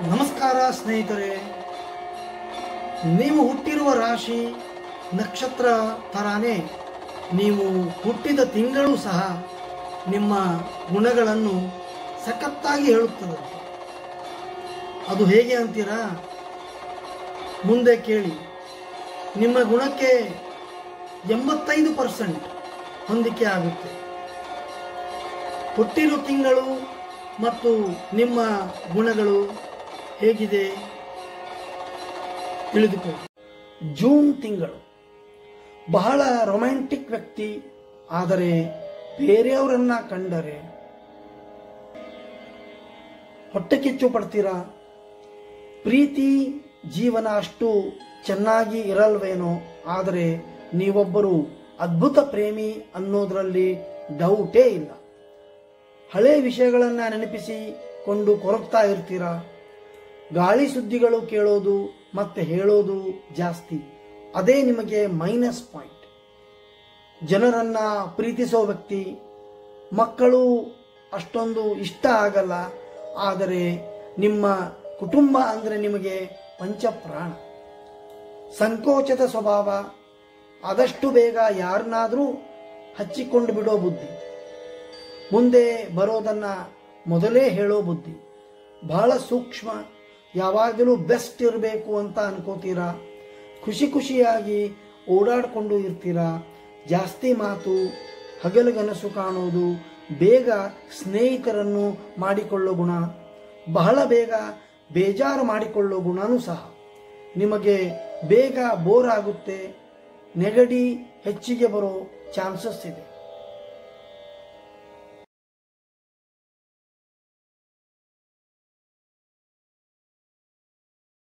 ನಮಸ್ಕಾರ ಸ್ನೇಹಿತರೆ. ನೀವು ಹುಟ್ಟಿರುವ ರಾಶಿ ನಕ್ಷತ್ರ ಥರಾನೇ ನೀವು ಹುಟ್ಟಿದ ತಿಂಗಳು ಸಹ ನಿಮ್ಮ ಗುಣಗಳನ್ನು ಸಖತ್ತಾಗಿ ಹೇಳುತ್ತದೆ. ಅದು ಹೇಗೆ ಅಂತೀರಾ? ಮುಂದೆ ಕೇಳಿ. ನಿಮ್ಮ ಗುಣಕ್ಕೆ ಎಂಬತ್ತೈದು ಪರ್ಸೆಂಟ್ ಹೊಂದಿಕೆ ಆಗುತ್ತೆ. ಹುಟ್ಟಿರೋ ತಿಂಗಳು ಮತ್ತು ನಿಮ್ಮ ಗುಣಗಳು ಹೇಗಿದೆ ತಿಳಿದುಕೊಳ್ಳಿ. ಜೂನ್ ತಿಂಗಳು. ಬಹಳ ರೊಮ್ಯಾಂಟಿಕ್ ವ್ಯಕ್ತಿ, ಆದರೆ ಬೇರೆಯವರನ್ನ ಕಂಡರೆ ಹೊಟ್ಟೆ ಕಿಚ್ಚು ಪಡ್ತೀರಾ? ಪ್ರೀತಿ ಜೀವನ ಅಷ್ಟು ಚೆನ್ನಾಗಿ ಇರಲ್ವೇನೋ, ಆದರೆ ನೀವೊಬ್ಬರು ಅದ್ಭುತ ಪ್ರೇಮಿ ಅನ್ನೋದರಲ್ಲಿ ಡೌಟೇ ಇಲ್ಲ. ಹಳೆ ವಿಷಯಗಳನ್ನ ನೆನಪಿಸಿಕೊಂಡು ಕೊರಗ್ತಾ ಇರ್ತೀರಾ? ಗಾಳಿ ಸುದ್ದಿಗಳು ಕೇಳೋದು ಮತ್ತೆ ಹೇಳೋದು ಜಾಸ್ತಿ. ಅದೇ ನಿಮಗೆ ಮೈನಸ್ ಪಾಯಿಂಟ್. ಜನರನ್ನ ಪ್ರೀತಿಸೋ ವ್ಯಕ್ತಿ, ಮಕ್ಕಳು ಅಷ್ಟೊಂದು ಇಷ್ಟ ಆಗಲ್ಲ, ಆದರೆ ನಿಮ್ಮ ಕುಟುಂಬ ಅಂದರೆ ನಿಮಗೆ ಪಂಚಪ್ರಾಣ. ಸಂಕೋಚದ ಸ್ವಭಾವ, ಆದಷ್ಟು ಬೇಗ ಯಾರನ್ನಾದರೂ ಹಚ್ಚಿಕೊಂಡು ಬಿಡೋ ಬುದ್ಧಿ. ಮುಂದೆ ಬರೋದನ್ನ ಮೊದಲೇ ಹೇಳೋ ಬುದ್ಧಿ. ಬಹಳ ಸೂಕ್ಷ್ಮ ಯಾವಾಗಲೂ ಬೆಸ್ಟ್ ಇರಬೇಕು ಅಂತ ಅನ್ಕೋತೀರಾ? ಖುಷಿ ಖುಷಿಯಾಗಿ ಓಡಾಡಿಕೊಂಡು ಇರ್ತೀರಾ? ಜಾಸ್ತಿ ಮಾತು, ಹಗಲುಗನಸು ಕಾಣೋದು, ಬೇಗ ಸ್ನೇಹಿತರನ್ನು ಮಾಡಿಕೊಳ್ಳೋ ಗುಣ. ಬಹಳ ಬೇಗ ಬೇಜಾರು ಮಾಡಿಕೊಳ್ಳೋ ಗುಣನೂ ಸಹ. ನಿಮಗೆ ಬೇಗ ಬೋರ್ ಆಗುತ್ತೆ, ನೆಗಡಿ ಹೆಚ್ಚಿಗೆ ಬರೋ ಚಾನ್ಸಸ್ ಇದೆ.